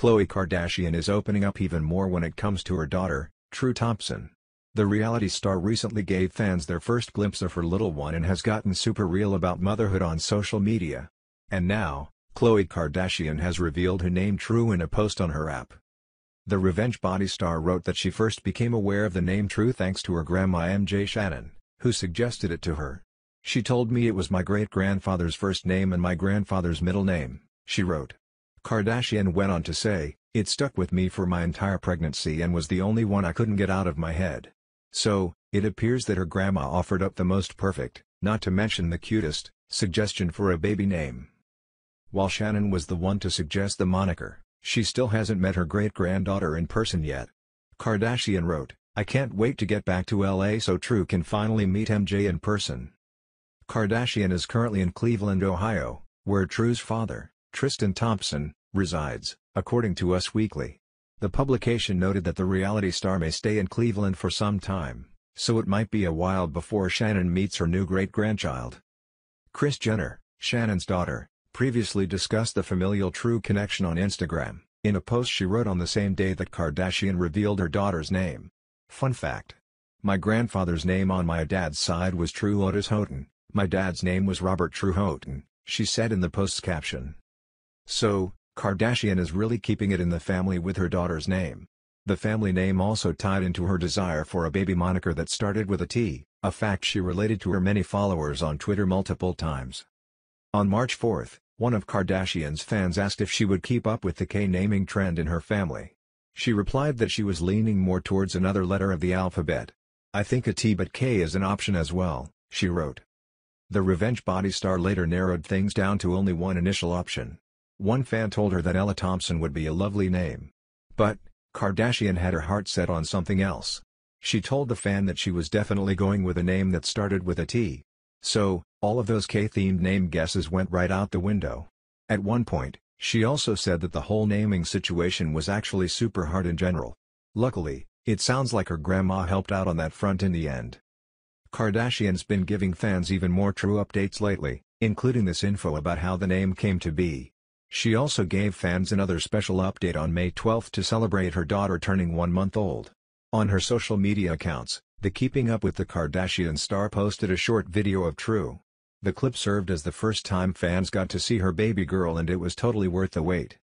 Khloe Kardashian is opening up even more when it comes to her daughter, True Thompson. The reality star recently gave fans their first glimpse of her little one and has gotten super real about motherhood on social media. And now, Khloe Kardashian has revealed her name True in a post on her app. The Revenge Body star wrote that she first became aware of the name True thanks to her grandma MJ Shannon, who suggested it to her. She told me it was my great-grandfather's first name and my grandfather's middle name, she wrote. Kardashian went on to say, it stuck with me for my entire pregnancy and was the only one I couldn't get out of my head. So, it appears that her grandma offered up the most perfect, not to mention the cutest, suggestion for a baby name. While Shannon was the one to suggest the moniker, she still hasn't met her great-granddaughter in person yet. Kardashian wrote, I can't wait to get back to LA so True can finally meet MJ in person. Kardashian is currently in Cleveland, Ohio, where True's father, Tristan Thompson, resides, according to Us Weekly. The publication noted that the reality star may stay in Cleveland for some time, so it might be a while before Shannon meets her new great-grandchild. Kris Jenner, Shannon's daughter, previously discussed the familial True connection on Instagram, in a post she wrote on the same day that Kardashian revealed her daughter's name. Fun fact. My grandfather's name on my dad's side was True Otis Houghton, my dad's name was Robert True Houghton, she said in the post's caption. So, Kardashian is really keeping it in the family with her daughter's name. The family name also tied into her desire for a baby moniker that started with a T, a fact she related to her many followers on Twitter multiple times. On March 4, one of Kardashian's fans asked if she would keep up with the K-naming trend in her family. She replied that she was leaning more towards another letter of the alphabet. I think a T but K is an option as well, she wrote. The Revenge Body star later narrowed things down to only one initial option. One fan told her that Ella Thompson would be a lovely name. But, Kardashian had her heart set on something else. She told the fan that she was definitely going with a name that started with a T. So, all of those K-themed name guesses went right out the window. At one point, she also said that the whole naming situation was actually super hard in general. Luckily, it sounds like her grandma helped out on that front in the end. Kardashian's been giving fans even more true updates lately, including this info about how the name came to be. She also gave fans another special update on May 12 to celebrate her daughter turning one month old. On her social media accounts, the Keeping Up with the Kardashian star posted a short video of True. The clip served as the first time fans got to see her baby girl and it was totally worth the wait.